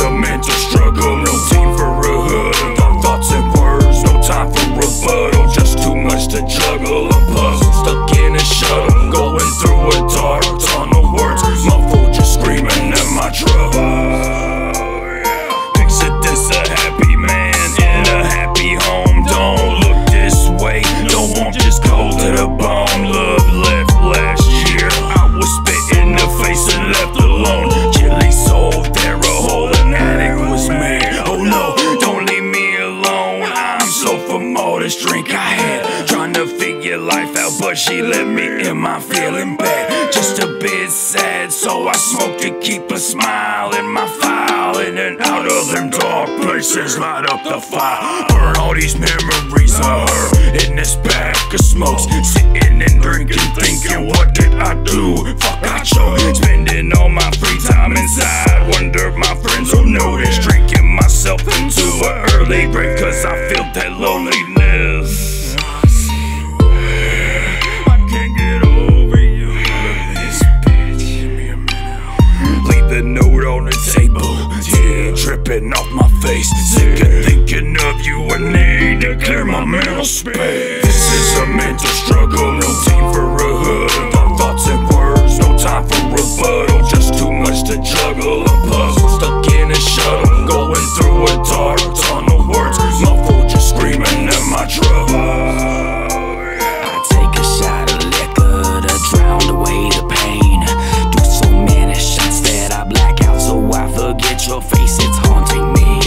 is life out, but she left me in my feeling bad. Just a bit sad, so I smoke to keep a smile in my file. In and out of them dark places, light up the fire. Burn all these memories of her in this pack of smokes. Sitting and drinking, thinking, what did I do? Fuck, I chose. Spending all my free time inside. Wonder my friends will notice. Drinking myself into an early grave, cause I feel that loneliness. Tear dripping off my face. Sick of thinking of you. I need to clear my mental space. Face. It's haunting me,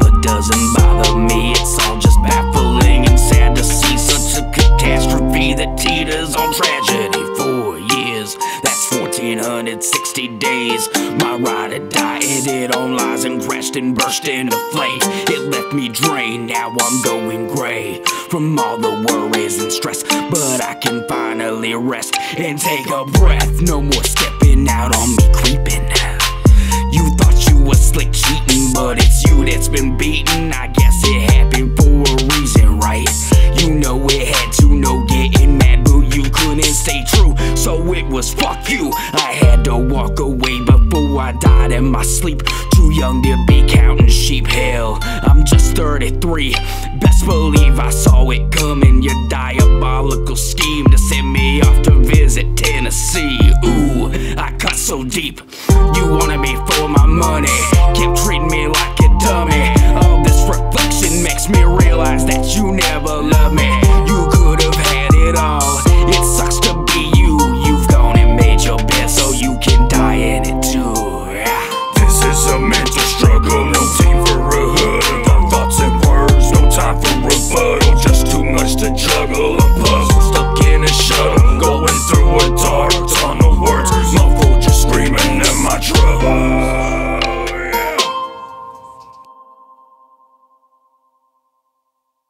but doesn't bother me. It's all just baffling and sad to see such a catastrophe that teeters on tragedy. Four years, that's 1460 days. My ride or die ended on lies and crashed and burst into flame It left me drained, now I'm going gray from all the worries and stress. But I can finally rest and take a breath. No more stepping out on me you. I had to walk away before I died in my sleep. Too young to be counting sheep. Hell, I'm just 33. Best believe I saw it coming. Your diabolical scheme to send me off to visit Tennessee. Ooh, I cut so deep. struggle, a puzzle, stuck in a shuttle.